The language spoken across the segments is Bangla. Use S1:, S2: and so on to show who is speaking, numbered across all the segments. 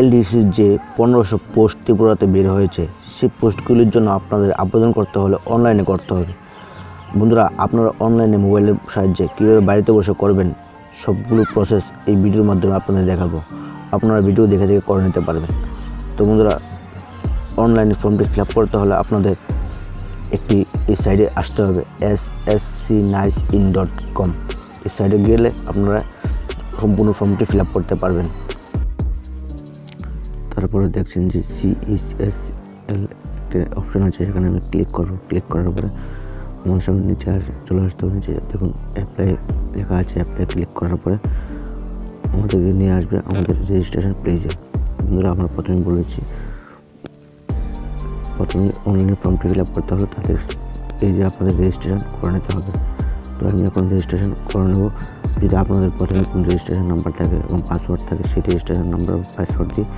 S1: এলডিসির যে পনেরোশো পোস্ট ত্রিপুরাতে বের হয়েছে, সেই পোস্টগুলির জন্য আপনাদের আবেদন করতে হলে অনলাইনে করতে হবে। বন্ধুরা, আপনারা অনলাইনে মোবাইলের সাহায্যে কীভাবে বাড়িতে বসে করবেন, সবগুলো প্রসেস এই ভিডিওর মাধ্যমে আপনাদের দেখাবো। আপনারা ভিডিও দেখে দেখে করে নিতে পারবেন। তো বন্ধুরা, অনলাইনে ফর্মটি ফিল করতে হলে আপনাদের একটি এই সাইডে আসতে হবে S S C nic in dot com এই সাইডে গেলে আপনারা সম্পূর্ণ ফর্মটি ফিল করতে পারবেন। তারপরে দেখছেন যে সি এস এস এল একটা অপশন আছে সেখানে আমি ক্লিক করব। ক্লিক করার পরে আমার সামনে নিচে আসে চলে আসতে হবে নিচে দেখুন অ্যাপ্লাই লেখা আছে অ্যাপ্লাই ক্লিক করার পরে আমাদেরকে নিয়ে আসবে আমাদের রেজিস্ট্রেশন পেজে বন্ধুরা, আমরা প্রথমে বলেছি, প্রথমে অনলাইনে ফর্মটি ফিল আপ করতে হলে তাদের যে আপনাদের রেজিস্ট্রেশন করে নিতে হবে। তো আমি এখন রেজিস্ট্রেশন করে নেব। যদি আপনাদের প্রথমে কোন রেজিস্ট্রেশন নাম্বার থাকে এবং পাসওয়ার্ড থাকে, সেই রেজিস্ট্রেশন নাম্বার পাসওয়ার্ড দিয়ে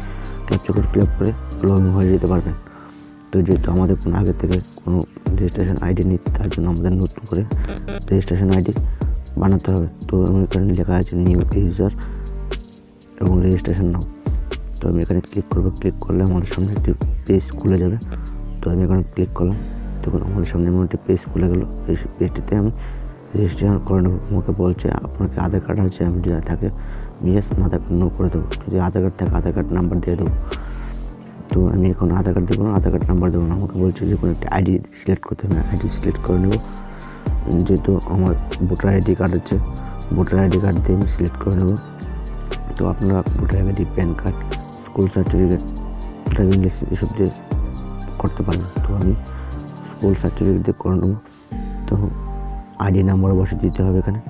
S1: ক্যাপচার কোড ফিল আপ করে লগ ইন হয়ে যেতে পারবেন। তো যেহেতু আমাদের কোনো আগে থেকে কোনো রেজিস্ট্রেশন আইডি নেই, তার জন্য আমাদের নতুন করে রেজিস্ট্রেশন আইডি বানাতে হবে। তো আমি এখানে লেখা আছে নিউ ইউজার এবং রেজিস্ট্রেশন নাও। তো আমি এখানে ক্লিক করব। ক্লিক করলে আমাদের সামনে একটি পেজ খুলে যাবে। তো আমি এখানে ক্লিক করলাম। তখন আমাদের সামনে এমন একটি পেজ খুলে গেলো। পেজটিতে আমি রেজিস্ট্রেশন করে নেব। আমাকে বলছে আপনাকে আধার কার্ড আছে? আমি যদি থাকে ইয়েস না থাকে নো করে দেবো যদি আধার কার্ড থাকে আধার কার্ড নাম্বার দিয়ে দেবো তো আমি এখন আধার কার্ড দেবো না আধার কার্ড নাম্বার দেবো না আমাকে বলছে যে কোনো একটা আইডি সিলেক্ট করতে হবে আইডি সিলেক্ট করে নেব যেহেতু আমার ভোটার আইডি কার্ড আছে ভোটার আইডি কার্ড দিয়ে আমি সিলেক্ট করে নেব তো আপনারা voter ID PAN card school certificate driving licence এসব দিয়ে করতে পারেন তো আমি স্কুল সার্টিফিকেট দিয়ে করে নেব তো আইডি নাম্বার বসে দিতে হবে এখানে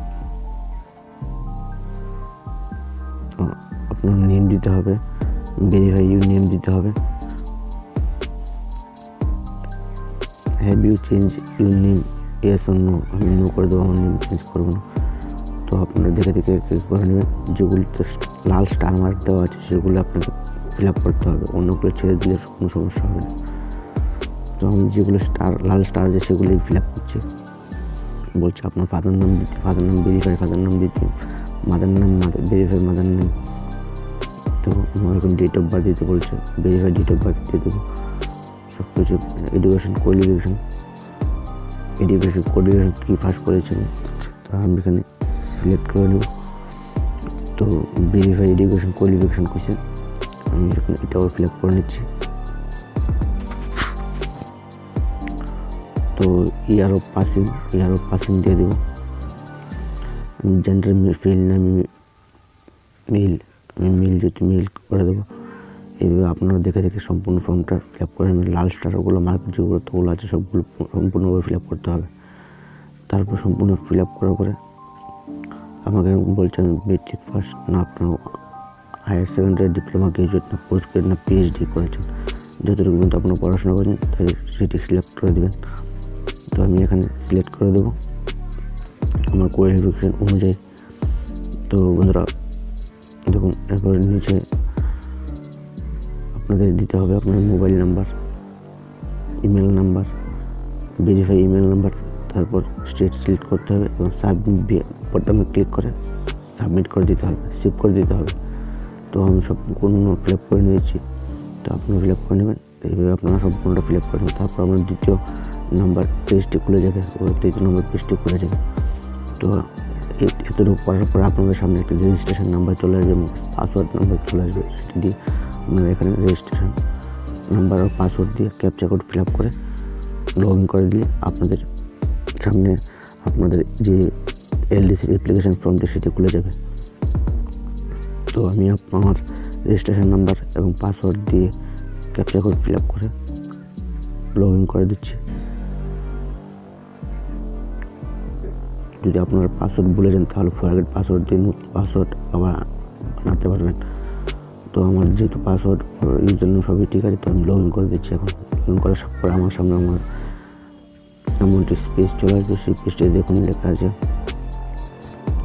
S1: আপনার নেম দিতে হবে ভেরিফাই ইউ নেম দিতে হবে। Have you change you name yes অন্য আমি নো করে দেবো, আমার নেম চেঞ্জ করব না। তো আপনারা দেখে দেখে ক্লিক করে নেবেন। যেগুলিতে লাল স্টার মার্ক দেওয়া আছে, সেগুলো আপনাকে ফিল আপ করতে হবে। অন্যগুলো ছেড়ে দিলে কোনো সমস্যা হবে না। তো আমি যেগুলো স্টার লাল স্টার আছে, সেগুলোই ফিল আপ করছি। বলছে আপনার ফাদার নাম দিতে ফাদার নাম ভেরিফাই ফাদার নাম দিতে। মাদার নাম মাদার ভেরিফাই মাদার নাম। তো আমার এখন ডেট অফ বার্থ দিতে বলছে ভেরিফাই ডেট অফ বার্থ দিয়ে দেবো। সব কিছু এডুকেশন কোয়ালিফিকেশন এডুকেশন কোয়ালিফিকেশন কী পাস করেছেন তা আমি এখানে সিলেক্ট করে নেব। তো ভেরিফাই এডুকেশন কোয়ালিফিকেশন কোয়েশ্চেন আমি এখন এটাও আপ করে নিচ্ছি। তো year of passing year of passing দিয়ে দেবো। জেন্ডার ফিল না আমি মেল আমি মেল যেহেতু মেল করে দেবো এইভাবে আপনারা দেখে দেখে সম্পূর্ণ ফর্মটা ফিল আপ করে নেবেন লাল স্টার ওগুলো মার্ক যেগুলো তোগুলো আছে সবগুলো সম্পূর্ণভাবে ফিল আপ করতে হবে তারপর সম্পূর্ণ ফিল আপ করার পরে আমাকে বলছে আমি মেট্রিক ফার্স্ট না আপনার হায়ার সেকেন্ডারি ডিপ্লোমা গ্রাজুয়েট না পোস্ট গ্রাজুয়েট না পিএইচডি করেছেন যতটুকু পর্যন্ত আপনার পড়াশোনা করেন তাই সেটি সিলেক্ট করে দেবেন তো আমি এখানে সিলেক্ট করে দেবো আমার কোয়ালিফিকেশান অনুযায়ী। তো বন্ধুরা, দেখুন, এরপর নিচে আপনাদের দিতে হবে আপনার mobile number email number verify email number তারপর স্টেট সিলেক্ট করতে হবে এবং সাবমিট বটমে ক্লিক করে সাবমিট করে দিতে হবে সেভ করে দিতে হবে। তো আমি সম্পূর্ণ ফিল আপ করে নিয়েছি। তো আপনি ফিল আপ করে নেবেন এইভাবে আপনারা সম্পূর্ণটা ফিল আপ করে নেবেন। তারপর আপনার দ্বিতীয় নাম্বার পেজটি খুলে যাবে ও তৃতীয় নম্বর পেজটি খুলে যাবে। তো এতটুকু করার পর আপনাদের সামনে একটা রেজিস্ট্রেশন নাম্বার চলে আসবে এবং পাসওয়ার্ড নাম্বার চলে আসবে। সেটি দিয়ে আপনারা এখানে রেজিস্ট্রেশন নাম্বার আর পাসওয়ার্ড দিয়ে ক্যাপচা কোড ফিল আপ করে লগ ইন করে দিলে আপনাদের সামনে আপনাদের যে এলডিসির অ্যাপ্লিকেশান ফর্মটি সেটি খুলে যাবে। তো আমি আমার রেজিস্ট্রেশন নাম্বার এবং পাসওয়ার্ড দিয়ে ক্যাপচা কোড ফিল আপ করে লগ ইন করে দিচ্ছি। যদি আপনারা পাসওয়ার্ড ভুলে যান, তাহলে ফরগেট পাসওয়ার্ড দিয়ে নতুন পাসওয়ার্ড আবার বানাতে পারবেন। তো আমার যেহেতু পাসওয়ার্ড ইউজার নেম সবই ঠিক আছে, তো আমি লগ ইন করে দিচ্ছি এখন। লগ ইন করার পরে আমার সামনে আমার এমনটি পেজ চলে আসবে, সেই পেজটি দেখুন, লেখা আছে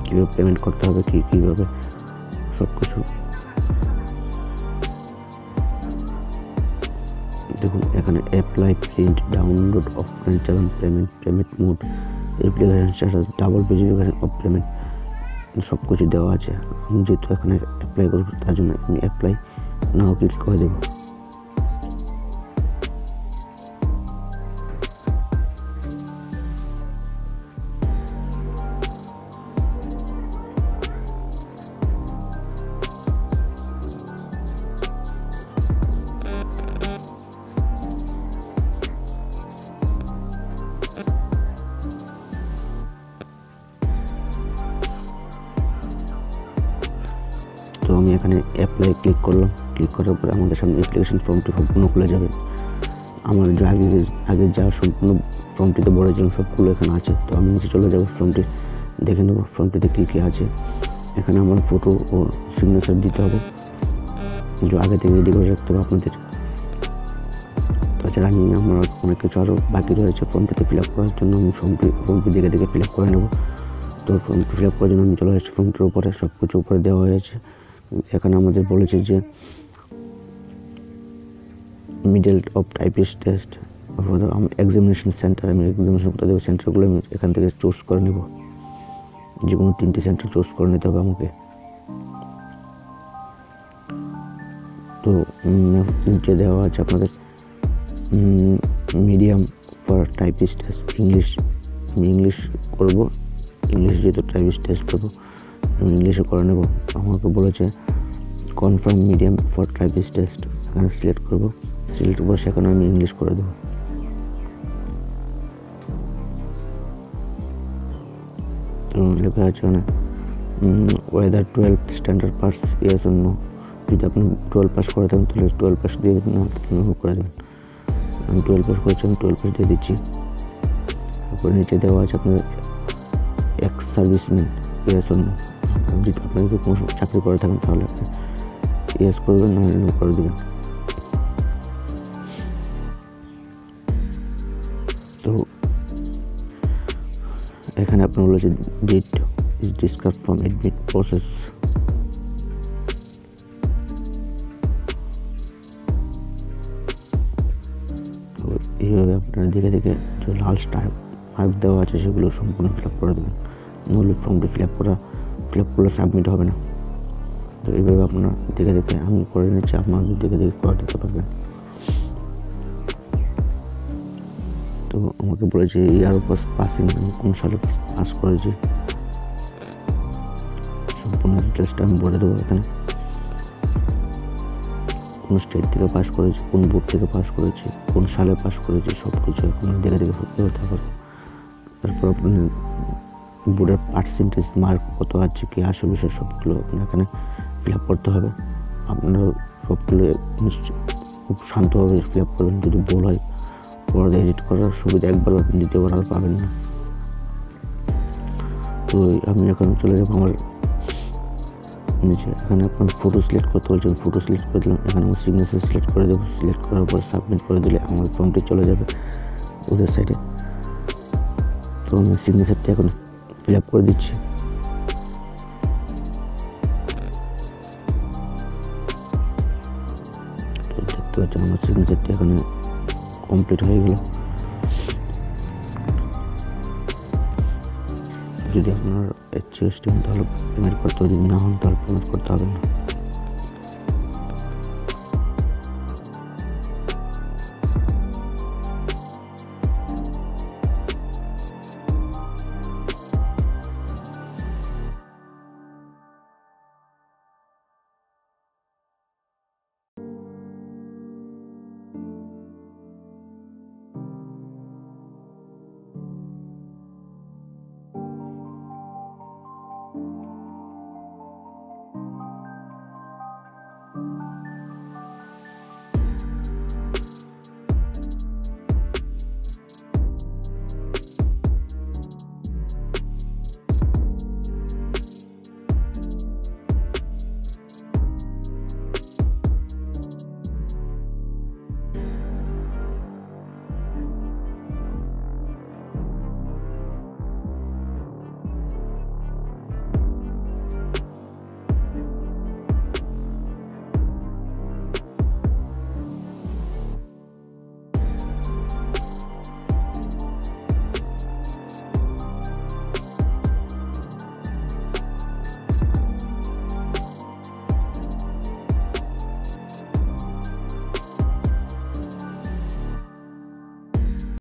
S1: কীভাবে পেমেন্ট করতে হবে, কী কীভাবে সব কিছু দেখুন, এখানে apply print download of challan payment payment mode application double verification of payment সব কিছু দেওয়া আছে। আমি যেহেতু এখানে অ্যাপ্লাই করব, তার জন্য আমি অ্যাপ্লাই নাও ক্লিক করে দেবো। এখানে অ্যাপ্লাই ক্লিক করলাম। ক্লিক করার পরে আমাদের সামনে অ্যাপ্লিকেশন ফর্মটি সম্পূর্ণ খুলে যাবে। আমার যা আগে আগে যা সম্পূর্ণ ফর্মটিতে বলেছিলাম সবগুলো এখানে আছে। তো আমি নিচে চলে যাব ফর্মটি দেখে নেব। ফর্মটিতে কী কী আছে। এখানে আমার ফটো ও সিগনেচার দিতে হবে। যে আগে থেকে রেডি করে রাখতে হবে আপনাদের। তাছাড়া আমি আমার অনেক কিছু আরও বাকি রয়েছে ফর্মটিতে ফিল আপ করার জন্য। আমি ফর্মটি ফর্মটি দেখে দেখে ফিল আপ করে নেব। তো ফর্মটি ফিল আপ করার জন্য আমি চলে আসছি ফর্মটির উপরে। সব কিছু উপরে দেওয়া হয়েছে। এখানে আমাদের বলেছে যে middle of typist test examination centre আমি এক্সামিনেশন কোথায় দেবো সেন্টারগুলো আমি এখান থেকে চুজ করে নেব। যে কোনো তিনটি সেন্টার চুজ করে নিতে হবে আমাকে। তো নিচে দেওয়া আছে আপনাদের medium for typist test English আমি ইংলিশ করব ইংলিশ যেহেতু টাইপিস্ট টেস্ট করব আমি ইংলিশে করে নেব। আমাকে বলেছে confirm medium for typist test এখানে সিলেক্ট করব। সিলেক্ট করে সেখানে আমি ইংলিশ করে দেবো। লেখা আছে ওখানে whether twelve standard pass yes অন্য যদি আপনি টুয়েলভ পাস করে থাকেন, তাহলে টুয়েলভ পাস দিয়ে দেবেন না করে দেবেন। আমি টুয়েলভ পাস করেছি, আমি টুয়েলভ পাস দিয়ে দিচ্ছি। তারপরে নিচে দেওয়া আছে আপনার এক্স সার্ভিসম্যান ইয়েস অন্য যদি আপনি যদি কোনো চাকরি করে থাকেন, তাহলে আপনি ইয়েস করবেন না হলে করে দেবেন। তো এখানে আপনার বলেছে date is discuss from admit process এইভাবে আপনারা দেখে দেখে যে লাল স্টার মার্ক দেওয়া আছে, সেগুলো সম্পূর্ণ ফিল আপ করে দেবেন। নইলে ফর্মটি ফিল আপ করা করলে সাবমিট হবে না। তো এইভাবে আপনারা দেখে দেখে আমি করে নিচ্ছি, আপনারা দেখে দেখে করে দিতে পারবেন। তো আমাকে বলেছে ইয়ার পাস পাসিং কোন সালে পাস করেছি? সম্পূর্ণ ডিটেলসটা আমি বলে দেবো এখানে। কোন স্টেট থেকে পাস করেছি, কোন বোর্ড থেকে পাস করেছি, কোন সালে পাস করেছি সব কিছু এখন দেখে দেখে ফুটতে হতে পারে তারপর আপনি বোর্ডের পার্সেন্টেজ মার্ক কত আছে, কি আসে বিষয় সবগুলো আপনার এখানে ফিল আপ করতে হবে। আপনারা সবগুলো খুব শান্তভাবে ফিল আপ করবেন, যদি ভুল হয়। পরে এডিট করার সুবিধা একবার আপনি দ্বিতীয়বার আর পাবেন না। তো আমি এখন চলে যাব আমার নিচে। এখানে আপনার ফটো সিলেক্ট করতে বলছেন ফটো সিলেক্ট করে দিলাম। এখানে আমার সিগনেচার সিলেক্ট করে দেবো। সিলেক্ট করার পর সাবমিট করে দিলে আমার ফর্মটি চলে যাবে ওদের সাইডে তো আমি সিগনেচারটি এখন ফিল করে দিচ্ছি। দেখতে আমার সিগনেচারটি এখানে কমপ্লিট হয়ে গেল। যদি আপনার এর এস টি তাহলে পেমেন্ট করতে যদি না হন, তাহলে পেমেন্ট করতে হবে না।